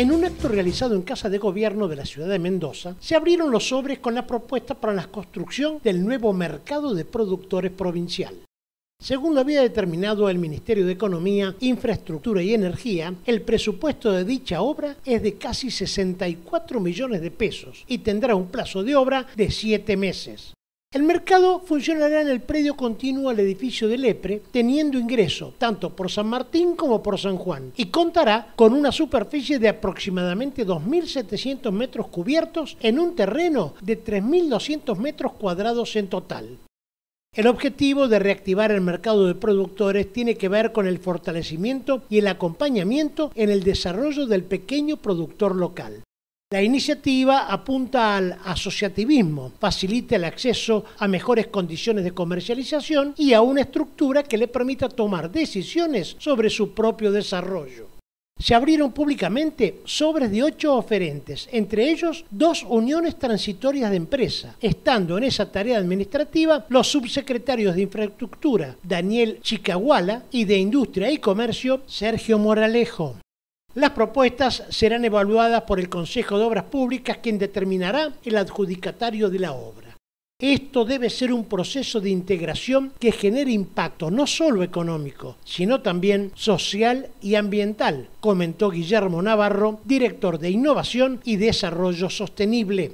En un acto realizado en Casa de Gobierno de la ciudad de Mendoza, se abrieron los sobres con la propuesta para la construcción del nuevo mercado de productores provincial. Según lo había determinado el Ministerio de Economía, Infraestructura y Energía, el presupuesto de dicha obra es de casi 64 millones de pesos y tendrá un plazo de obra de siete meses. El mercado funcionará en el predio continuo al edificio del EPRE, teniendo ingreso tanto por San Martín como por San Juan, y contará con una superficie de aproximadamente 2.700 metros cubiertos en un terreno de 3.200 metros cuadrados en total. El objetivo de reactivar el mercado de productores tiene que ver con el fortalecimiento y el acompañamiento en el desarrollo del pequeño productor local. La iniciativa apunta al asociativismo, facilita el acceso a mejores condiciones de comercialización y a una estructura que le permita tomar decisiones sobre su propio desarrollo se abrieron públicamente sobres de ocho oferentes, entre ellos dos uniones transitorias de empresa, estando en esa tarea administrativa los subsecretarios de Infraestructura Daniel Chicahuala y de Industria y Comercio Sergio Moralejo. Las propuestas serán evaluadas por el Consejo de Obras Públicas, quien determinará el adjudicatario de la obra. Esto debe ser un proceso de integración que genere impacto no solo económico, sino también social y ambiental, comentó Guillermo Navarro, director de Innovación y Desarrollo Sostenible.